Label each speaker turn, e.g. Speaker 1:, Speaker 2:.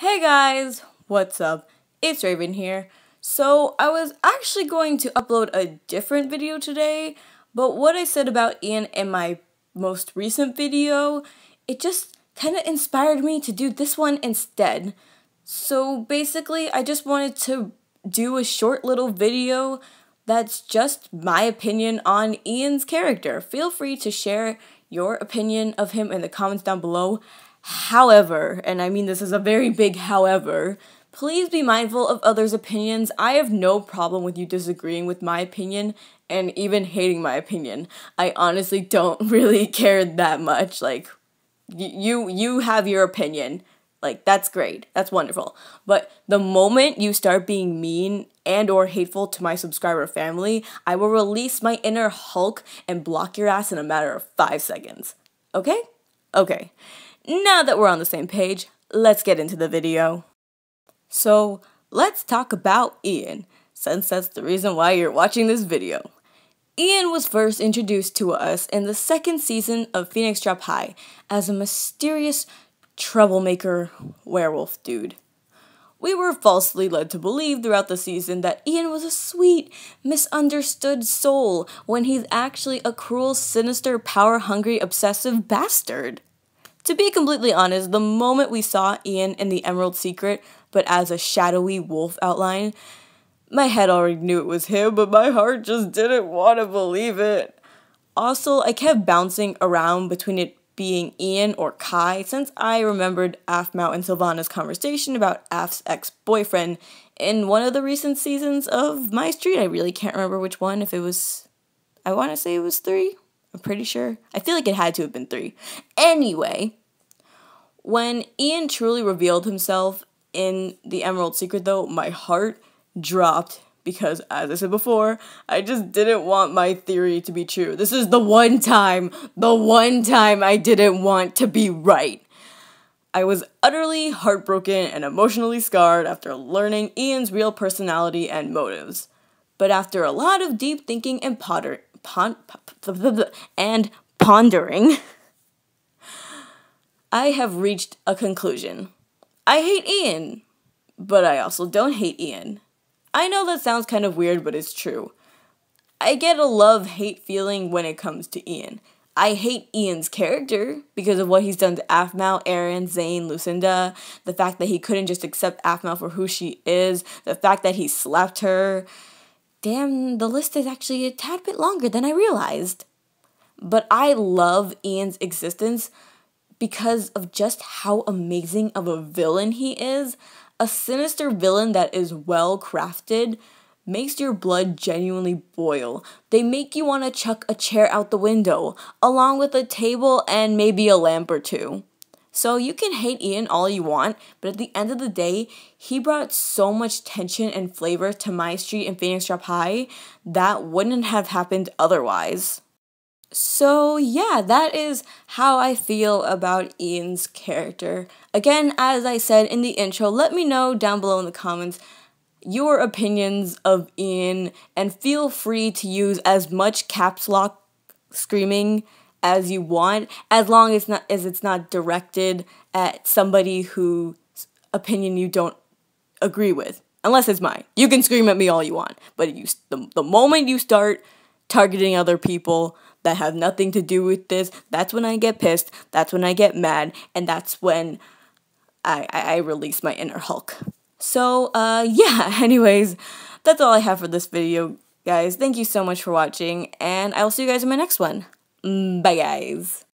Speaker 1: Hey guys, what's up? It's Raven here. So, I was actually going to upload a different video today, but what I said about Ein in my most recent video, it just kind of inspired me to do this one instead. So, basically, I just wanted to do a short little video that's just my opinion on Ein's character. Feel free to share your opinion of him in the comments down below. However, and I mean this is a very big however, please be mindful of others' opinions. I have no problem with you disagreeing with my opinion and even hating my opinion. I honestly don't really care that much. Like you you have your opinion. Like that's great. That's wonderful. But the moment you start being mean and or hateful to my subscriber family, I will release my inner Hulk and block your ass in a matter of 5 seconds. Okay? Okay. Now that we're on the same page, let's get into the video. So, let's talk about Ein, since that's the reason why you're watching this video. Ein was first introduced to us in the second season of Phoenix Drop High as a mysterious troublemaker werewolf dude. We were falsely led to believe throughout the season that Ein was a sweet, misunderstood soul when he's actually a cruel, sinister, power hungry, obsessive bastard. To be completely honest, the moment we saw Ein in the Emerald Secret, but as a shadowy wolf outline, my head already knew it was him, but my heart just didn't want to believe it. Also, I kept bouncing around between it being Ein or Kai since I remembered Aphmau and Sylvana's conversation about Aph's ex boyfriend in one of the recent seasons of My Street. I really can't remember which one, if it was, I want to say it was three. I'm pretty sure. I feel like it had to have been three. Anyway, when Ein truly revealed himself in The Emerald Secret, though, my heart dropped because, as I said before, I just didn't want my theory to be true. This is the one time, the one time I didn't want to be right. I was utterly heartbroken and emotionally scarred after learning Ein's real personality and motives. But after a lot of deep thinking and ponder, pon, and pondering, I have reached a conclusion. I hate Ein, but I also don't hate Ein. I know that sounds kind of weird, but it's true. I get a love hate feeling when it comes to Ein. I hate Ein's character because of what he's done to Aphmau, Aaron, Zane, Lucinda, the fact that he couldn't just accept Aphmau for who she is, the fact that he slapped her. Damn, the list is actually a tad bit longer than I realized. But I love Ein's existence because of just how amazing of a villain he is. A sinister villain that is well crafted makes your blood genuinely boil. They make you want to chuck a chair out the window, along with a table and maybe a lamp or two. So you can hate Ein all you want, but at the end of the day, he brought so much tension and flavor to my street and Phoenix Drop High that wouldn't have happened otherwise. So, yeah, that is how I feel about Ein's character. Again, as I said in the intro, let me know down below in the comments your opinions of Ein and feel free to use as much caps lock screaming as you want as long as not as it's not directed at somebody whose opinion you don't agree with unless it's mine you can scream at me all you want but you the, the moment you start targeting other people that have nothing to do with this. That's when I get pissed. That's when I get mad. And that's when I, I, I release my inner Hulk. So, uh, yeah, anyways, that's all I have for this video, guys. Thank you so much for watching, and I will see you guys in my next one. Mm, bye, guys.